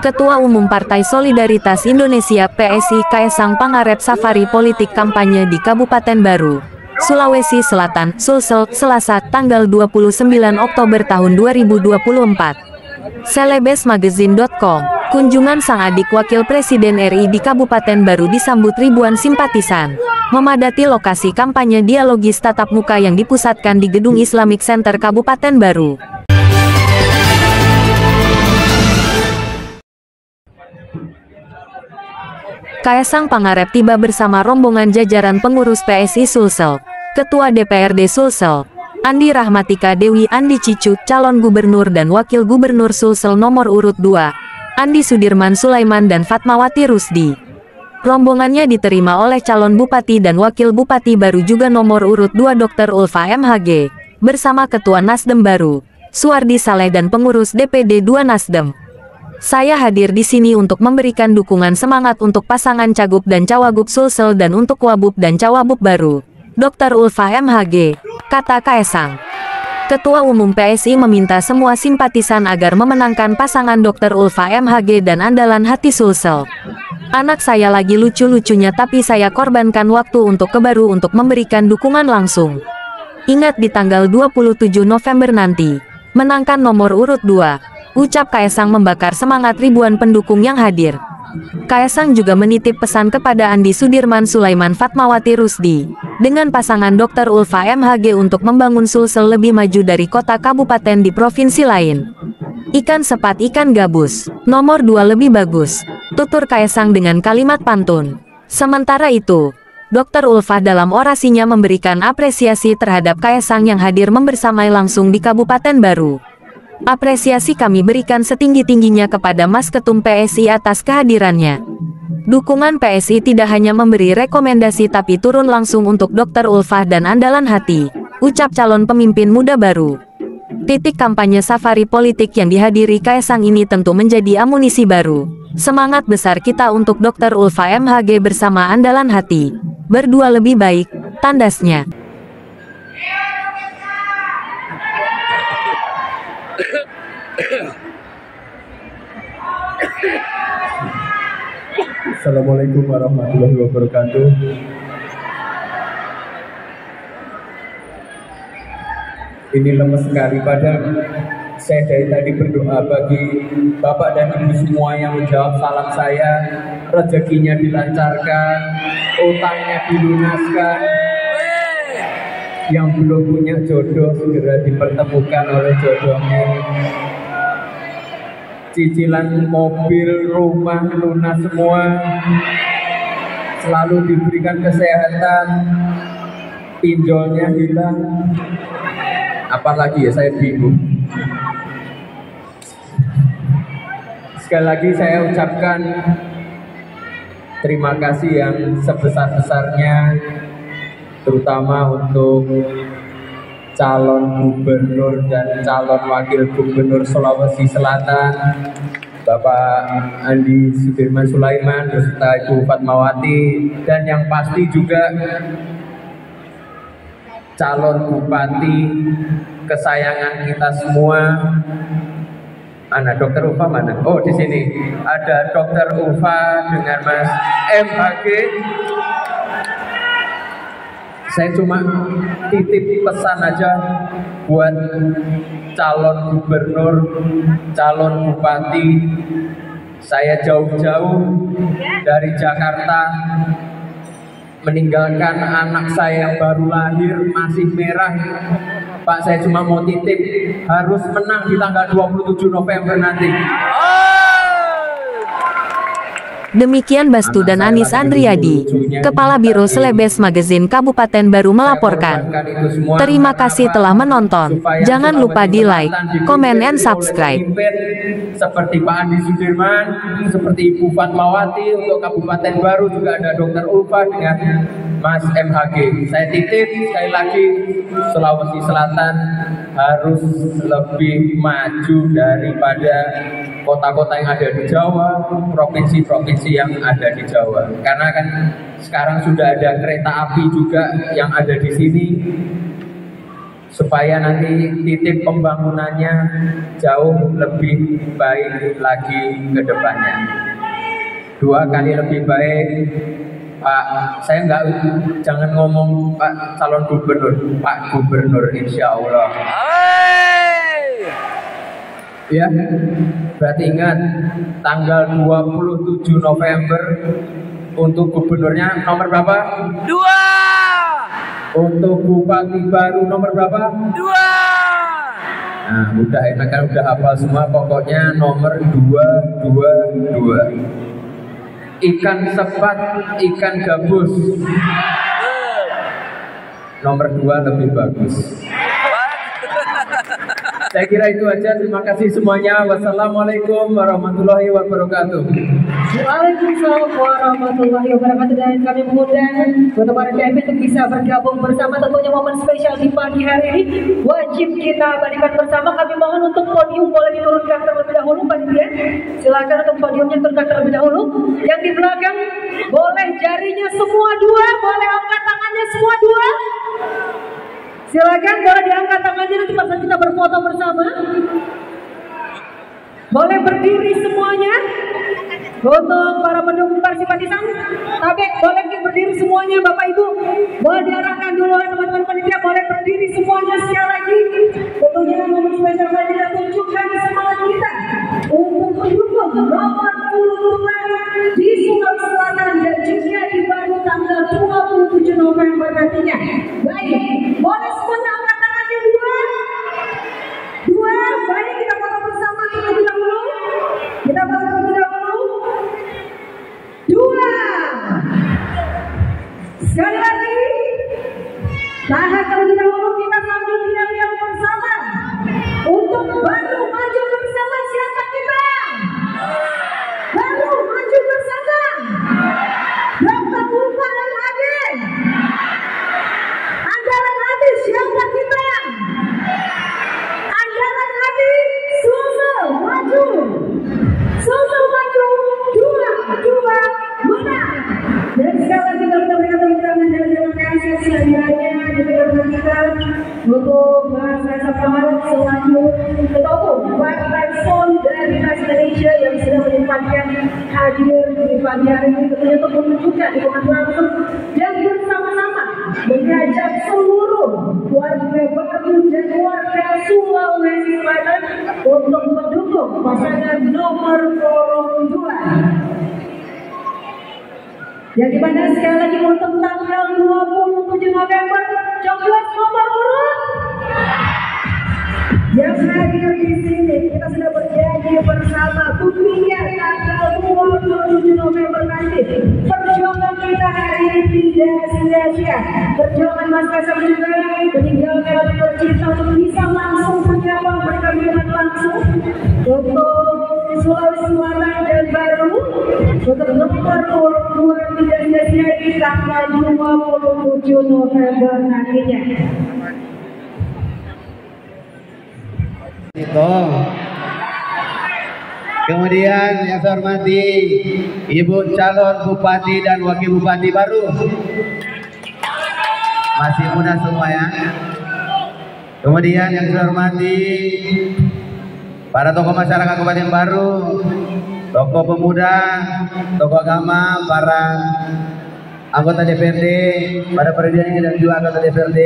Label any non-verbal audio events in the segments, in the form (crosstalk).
Ketua Umum Partai Solidaritas Indonesia PSI Kaesang Pangarep Safari Politik Kampanye di Kabupaten Baru, Sulawesi Selatan, Sulsel, Selasa, tanggal 29 Oktober tahun 2024. Selebesmagazine.com Kunjungan sang adik Wakil Presiden RI di Kabupaten Baru disambut ribuan simpatisan, memadati lokasi kampanye dialogis tatap muka yang dipusatkan di Gedung Islamic Center Kabupaten Baru. Kaisang Pangarep tiba bersama rombongan jajaran pengurus PSI Sulsel, Ketua DPRD Sulsel, Andi Rahmatika Dewi Andi Cicu, calon gubernur dan wakil gubernur Sulsel nomor urut 2, Andi Sudirman Sulaiman dan Fatmawati Rusdi. Rombongannya diterima oleh calon bupati dan wakil bupati baru juga nomor urut 2 Dr. Ulfa MHG, bersama Ketua Nasdem baru, Suardi Saleh dan pengurus DPD 2 Nasdem. Saya hadir di sini untuk memberikan dukungan semangat untuk pasangan Cagup dan Cawagup Sulsel dan untuk Wabub dan Cawabub baru. Dr. Ulfa MHG, kata Kaesang. Ketua Umum PSI meminta semua simpatisan agar memenangkan pasangan Dr. Ulfa MHG dan andalan hati Sulsel. Anak saya lagi lucu-lucunya tapi saya korbankan waktu untuk kebaru untuk memberikan dukungan langsung. Ingat di tanggal 27 November nanti, menangkan nomor urut 2. Ucap Kaisang membakar semangat ribuan pendukung yang hadir. Kaisang juga menitip pesan kepada Andi Sudirman Sulaiman Fatmawati Rusdi, dengan pasangan Dr. Ulfa MHG untuk membangun Sulsel lebih maju dari kota kabupaten di provinsi lain. Ikan sepat ikan gabus, nomor dua lebih bagus, tutur Kaisang dengan kalimat pantun. Sementara itu, Dr. Ulfa dalam orasinya memberikan apresiasi terhadap Kaisang yang hadir membersamai langsung di Kabupaten Baru. Apresiasi kami berikan setinggi-tingginya kepada Mas Ketum PSI atas kehadirannya. Dukungan PSI tidak hanya memberi rekomendasi tapi turun langsung untuk Dr. Ulfah dan andalan hati, ucap calon pemimpin muda baru. Titik kampanye safari politik yang dihadiri Kaisang ini tentu menjadi amunisi baru. Semangat besar kita untuk Dr. Ulfa MHG bersama andalan hati. Berdua lebih baik, tandasnya. Assalamualaikum warahmatullahi wabarakatuh. Ini lemes sekali padahal saya dari tadi berdoa bagi Bapak dan Ibu semua yang menjawab salam saya, rezekinya dilancarkan, utangnya dilunaskan, yang belum punya jodoh segera dipertemukan oleh jodohnya cicilan mobil, rumah lunas semua. Selalu diberikan kesehatan. Pinjolnya hilang. Apalagi ya saya bingung. Sekali lagi saya ucapkan terima kasih yang sebesar-besarnya terutama untuk calon gubernur dan calon wakil gubernur Sulawesi Selatan Bapak Andi Sudirman Sulaiman beserta Ibu Fatmawati dan yang pasti juga calon bupati kesayangan kita semua. Mana dokter Ufa mana? Oh di sini. Ada dokter Ufa dengan Mas MHG saya cuma titip pesan aja buat calon gubernur, calon bupati. Saya jauh-jauh dari Jakarta meninggalkan anak saya yang baru lahir masih merah. Pak saya cuma mau titip harus menang di tanggal 27 November nanti. Demikian Bastu dan Anis Andriadi, Kepala Biro Selebes Magazine Kabupaten Baru melaporkan. Terima kasih telah menonton. Jangan lupa di like, komen, and subscribe. Seperti Pak Andi Sudirman, seperti Ibu Fatmawati, untuk Kabupaten Baru juga ada Dr. Ulfa dengan Mas MHG. Saya titip sekali lagi Sulawesi Selatan harus lebih maju daripada kota-kota yang ada di Jawa, provinsi-provinsi yang ada di Jawa. Karena kan sekarang sudah ada kereta api juga yang ada di sini. supaya nanti titik pembangunannya jauh lebih baik lagi ke depannya. Dua kali lebih baik Pak, saya nggak jangan ngomong Pak calon gubernur, Pak gubernur insya Allah. Ya, berarti ingat tanggal 27 November untuk gubernurnya nomor berapa? Dua. Untuk bupati baru nomor berapa? Dua. Nah, udah enak kan udah hafal semua pokoknya nomor dua dua dua. Ikan sepat, ikan gabus. Nomor dua lebih bagus. Saya kira itu aja. Terima kasih semuanya. Wassalamualaikum warahmatullahi wabarakatuh. Waalaikumsalam warahmatullahi wabarakatuh dan kami mengundang untuk para VIP untuk bisa bergabung bersama tentunya momen spesial di pagi hari ini wajib kita abadikan bersama kami mohon untuk podium boleh diturunkan terlebih dahulu panitia silakan untuk podiumnya turunkan terlebih dahulu yang di belakang boleh jarinya semua dua boleh angkat tangannya semua dua silakan boleh diangkat tangannya nanti pas kita berfoto bersama boleh berdiri semuanya untuk para pendukung simpatisan. Tapi boleh berdiri semuanya Bapak Ibu. Boleh diarahkan dulu teman-teman panitia. Untuk bahasa selamat selaku ketua umum Partai dari Indonesia yang sudah menyempatkan hadir di pagi hari ini tentunya untuk menunjukkan dukungan langsung dan bersama-sama mengajak seluruh warga baru dan warga Sulawesi Selatan untuk mendukung pasangan nomor 2 yang di mana sekali lagi untuk sia-sia perjuangan Mas Kaisang juga meninggalkan tercinta untuk bisa langsung menyapa mereka dengan langsung untuk Sulawesi Selatan dan Baru untuk nomor urut tidak sia-sia di tanggal 27 November nantinya. Itu. Kemudian yang saya hormati Ibu calon bupati dan wakil bupati baru. Masih muda semua ya. Kemudian yang saya hormati para tokoh masyarakat Kabupaten Baru, tokoh pemuda, tokoh agama, para anggota DPRD, pada periode ini dan juga anggota DPRD,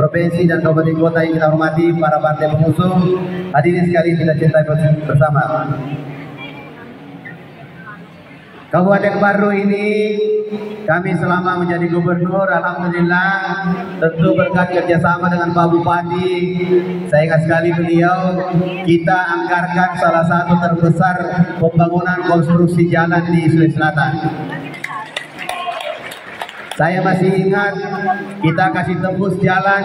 provinsi dan kabupaten kota yang kita hormati, para partai pengusung, hadirin sekali kita cintai bersama. Kabupaten Baru ini kami selama menjadi gubernur, alhamdulillah tentu berkat kerjasama dengan Pak Bupati, saya ingat sekali beliau kita anggarkan salah satu terbesar pembangunan konstruksi jalan di Sulawesi Selatan. Saya masih ingat kita kasih tembus jalan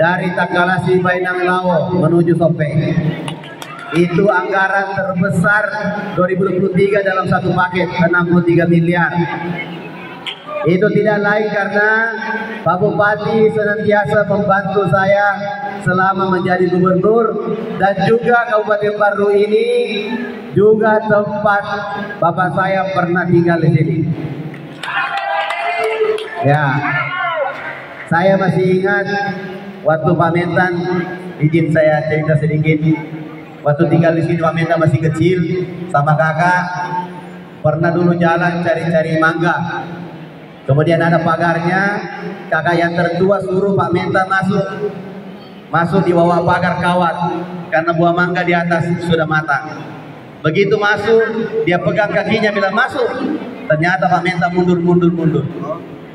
dari Takalasi Bainang Lawo menuju Sopeng. Itu anggaran terbesar 2023 dalam satu paket 63 miliar. Itu tidak lain karena Pak Bupati senantiasa membantu saya selama menjadi gubernur dan juga Kabupaten Baru ini juga tempat Bapak saya pernah tinggal di sini. Ya, saya masih ingat waktu Pak Mentan, izin saya cerita sedikit. Waktu tinggal di sini Pak Mentan masih kecil, sama kakak, pernah dulu jalan cari-cari mangga. Kemudian ada pagarnya, kakak yang tertua suruh Pak Mentan masuk. Masuk di bawah pagar kawat, karena buah mangga di atas sudah matang. Begitu masuk, dia pegang kakinya bilang masuk. Ternyata Pak Mentan mundur, mundur, mundur.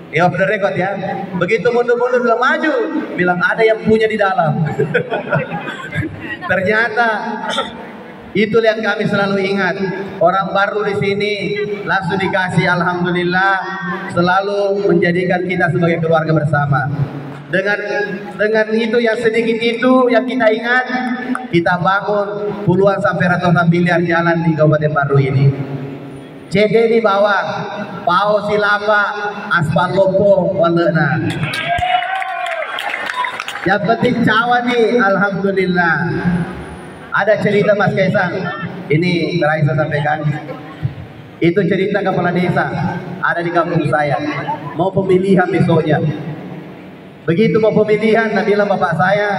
Ya the record ya. Begitu mundur-mundur bilang maju, bilang ada yang punya di dalam. (laughs) Ternyata itu yang kami selalu ingat. Orang baru di sini langsung dikasih alhamdulillah selalu menjadikan kita sebagai keluarga bersama. Dengan dengan itu yang sedikit itu yang kita ingat, kita bangun puluhan sampai ratusan miliar jalan di Kabupaten Baru ini. CD di bawah, pau silapa, aspal lopo, walena. Yang penting cawan nih, alhamdulillah. Ada cerita Mas Kaisang, ini terakhir saya sampaikan. Itu cerita kepala desa, ada di kampung saya. Mau pemilihan besoknya. Begitu mau pemilihan, bilang bapak saya,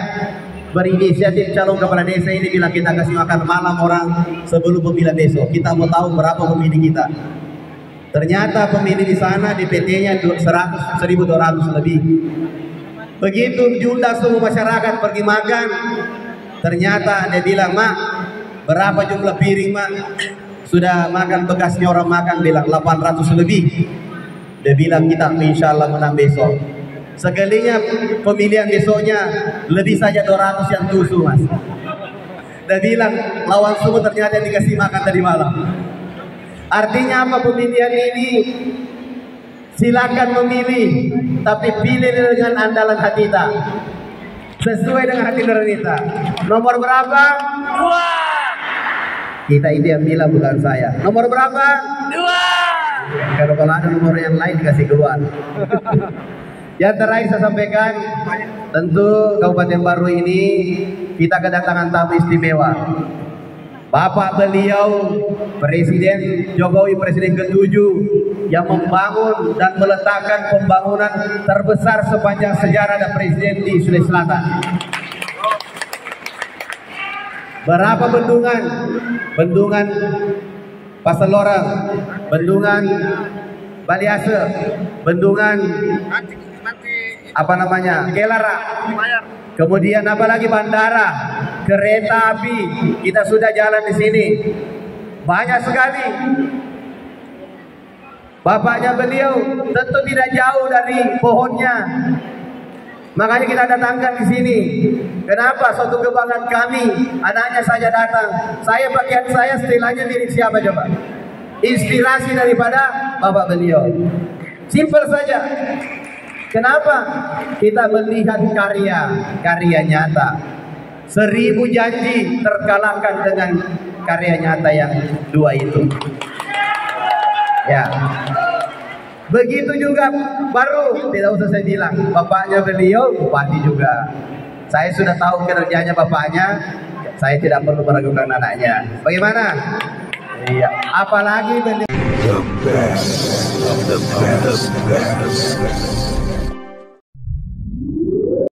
berinisiatif calon kepala desa ini bilang kita kasih makan malam orang sebelum pemilihan besok. Kita mau tahu berapa pemilih kita. Ternyata pemilih di sana di PT-nya 100 1200 lebih. Begitu jumlah semua masyarakat pergi makan, ternyata dia bilang, "Mak, berapa jumlah piring, Mak?" Sudah makan bekasnya orang makan bilang 800 lebih. Dia bilang kita insya Allah menang besok. Sekalinya pemilihan besoknya lebih saja 200 yang tusuk mas. Dan bilang lawan semua ternyata dikasih makan tadi malam. Artinya apa pemilihan ini? Silakan memilih, tapi pilih dengan andalan hati kita. Sesuai dengan hati nurani kita. Nomor berapa? Dua. Kita itu yang bilang bukan saya. Nomor berapa? Dua. Kalau kalau ada nomor yang lain dikasih keluar. Yang terakhir saya sampaikan, tentu Kabupaten Baru ini kita kedatangan tamu istimewa. Bapak beliau Presiden Jokowi Presiden ke-7 yang membangun dan meletakkan pembangunan terbesar sepanjang sejarah ada presiden di Sulawesi Selatan. Berapa bendungan? Bendungan Pasar Lorang, bendungan Baliase, bendungan apa namanya? Kelara. Kemudian apa lagi? Bandara. Kereta api. Kita sudah jalan di sini. Banyak sekali. Bapaknya beliau tentu tidak jauh dari pohonnya. Makanya kita datangkan di sini. Kenapa? Suatu kebanggaan kami. Anaknya saja datang. Saya bagian saya istilahnya milik siapa coba? Inspirasi daripada bapak beliau. Simple saja Kenapa? Kita melihat karya, karya nyata. Seribu janji terkalahkan dengan karya nyata yang dua itu. Ya. Begitu juga baru tidak usah saya bilang, bapaknya beliau bupati juga. Saya sudah tahu kerjanya bapaknya, saya tidak perlu meragukan anaknya. Bagaimana? Iya, apalagi beliau the best the best. The best.